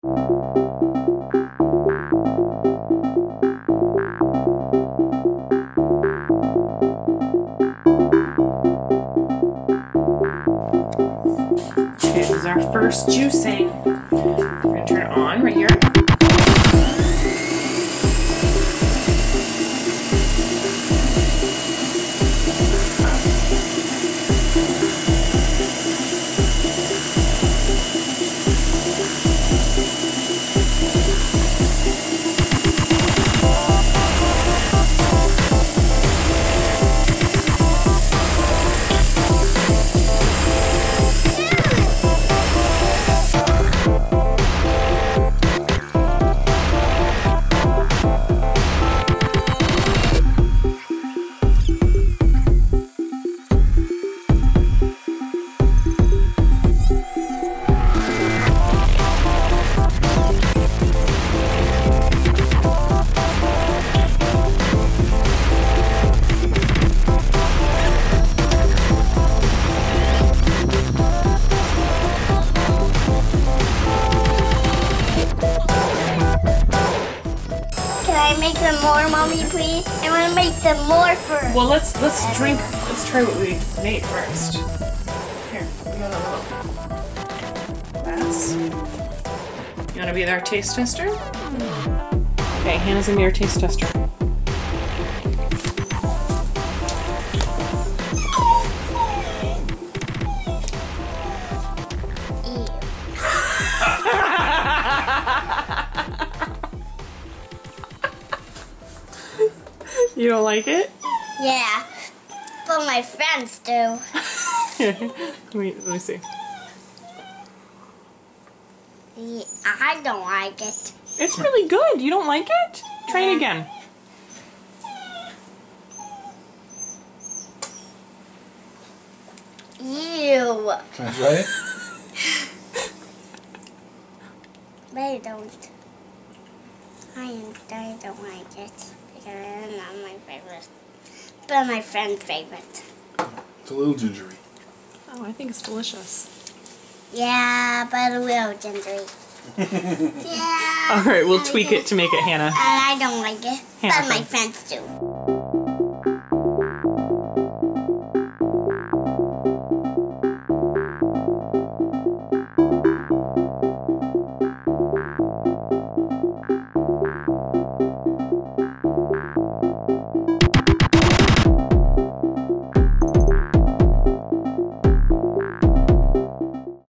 This is our first juicing. I make them more, mommy, please? I want to make them more first. Well, let's let's drink. Let's try what we made first. Here, we got a little glass. You want to be our taste tester? Okay, Hannah's gonna taste tester. You don't like it? Yeah, but my friends do. let, me, let me see. Yeah, I don't like it. It's really good. You don't like it? Try it again. Ew. Can I try it? But I don't. I, I don't like it because it's not my favorite. But my friend's favorite. It's a little gingery. Oh, I think it's delicious. Yeah, but a little gingery. yeah. All right, we'll tweak it to make it Hannah. And I don't like it, Hannah, but my friends do.